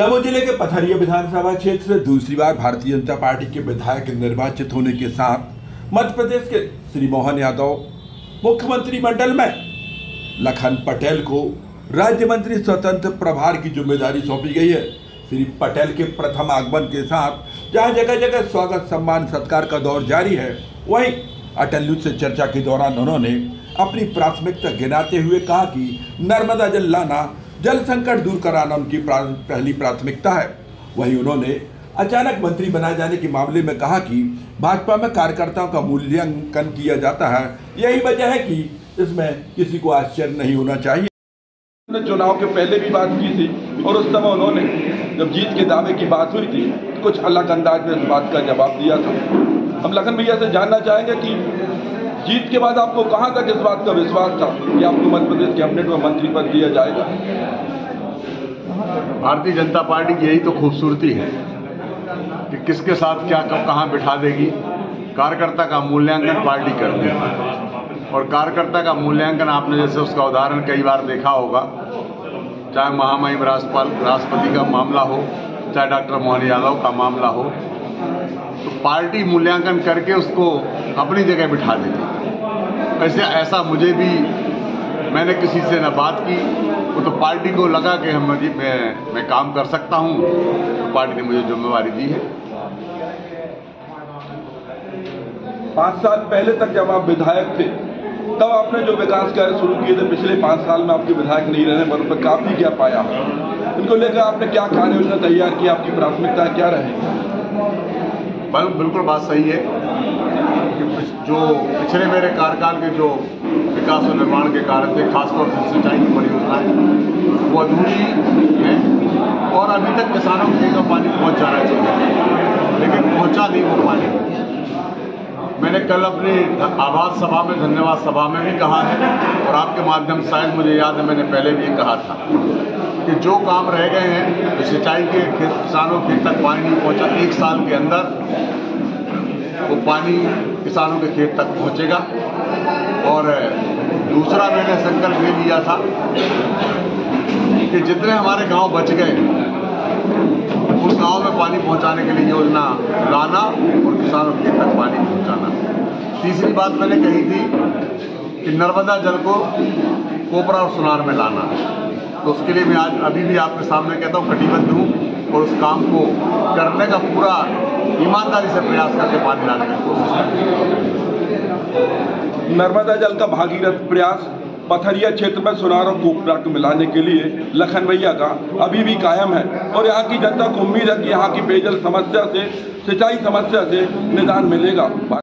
दमोह ज़िले के पथरिया विधानसभा क्षेत्र से दूसरी बार भारतीय जनता पार्टी के विधायक निर्वाचित होने के साथ मध्य प्रदेश के श्री मोहन यादव मुख्यमंत्री मंडल में लखन पटेल को राज्य मंत्री स्वतंत्र प्रभार की ज़िम्मेदारी सौंपी गई है। श्री पटेल के प्रथम आगमन के साथ जहाँ जगह जगह स्वागत, सम्मान, सत्कार का दौर जारी है, वहीं अटल न्यूज़ से चर्चा के दौरान उन्होंने अपनी प्राथमिकता गिनाते हुए कहा कि नर्मदा जल लाना जल संकट दूर कराना उनकी पहली प्राथमिकता है। वहीं उन्होंने अचानक मंत्री बनाए जाने के मामले में कहा कि भाजपा में कार्यकर्ताओं का मूल्यांकन किया जाता है। यही वजह है कि इसमें किसी को आश्चर्य नहीं होना चाहिए। चुनाव के पहले भी बात की थी और उस समय उन्होंने जब जीत के दावे की बात हुई थी, कुछ अलग अंदाज में इस बात का जवाब दिया था। हम लखन भैया से जानना चाहेंगे कि जीत के बाद आपको कहाँ तक इस बात का विश्वास था कि आपको मध्य प्रदेश कैबिनेट में मंत्री पद दिया जाएगा? भारतीय जनता पार्टी की यही तो खूबसूरती है कि किसके साथ क्या कब कहाँ बिठा देगी। कार्यकर्ता का मूल्यांकन पार्टी करती है। और कार्यकर्ता का मूल्यांकन आपने जैसे उसका उदाहरण कई बार देखा होगा। चाहे महामहिम राष्ट्रपाल राष्ट्रपति का मामला हो, चाहे डॉक्टर मोहन यादव का मामला हो तो पार्टी मूल्यांकन करके उसको अपनी जगह बिठा देती ऐसे, ऐसा मुझे भी, मैंने किसी से न बात की। वो तो पार्टी को लगा कि हम मैं मैं काम कर सकता हूँ। तो पार्टी ने मुझे जिम्मेवारी दी है। पाँच साल पहले तक जब आप विधायक थे, तब आपने जो विकास कार्य शुरू किए थे, पिछले पाँच साल में आपके विधायक नहीं रहने पर उन पर काफ़ी क्या पाया। इनको लेकर आपने क्या कार्य योजना तैयार की? आपकी प्राथमिकता क्या रहेगी? बल, बिल्कुल बात सही है कि जो पिछले मेरे कार्यकाल के जो विकास और निर्माण के कार्य थे, खासतौर से सिंचाई की परियोजनाएँ वो अधूरी है और अभी तक किसानों के का पानी पहुँच जाना चाहिए, लेकिन पहुँचा नहीं वो पानी। मैंने कल अपनी आभार सभा में, धन्यवाद सभा में भी कहा है और आपके माध्यम से शायद मुझे याद है, मैंने पहले भी कहा था। कि जो काम रह गए हैं तो सिंचाई के किसानों के तक पानी नहीं पहुँचा एक साल के अंदर, वो पानी किसानों के खेत तक पहुंचेगा। और दूसरा मैंने संकल्प ये लिया था कि जितने हमारे गाँव बच गए, उस गाँव में पानी पहुँचाने के लिए योजना लाना और किसानों के तक पानी पहुंचाना। तीसरी बात मैंने कही थी कि नर्मदा जल को कोपरा और सुनार में लाना। तो उसके लिए मैं आज अभी भी आपके सामने कहता हूँ, कटिबद्ध हूँ और उस काम को करने का पूरा ईमानदारी से प्रयास करके पानी लाने की कोशिश नर्मदा जल का भागीरथ प्रयास पथरिया क्षेत्र में सुनार और कोपरा को मिलाने के लिए लखन भैया का अभी भी कायम है और यहाँ की जनता को उम्मीद है कि यहाँ की पेयजल समस्या से, सिंचाई समस्या से निदान मिलेगा।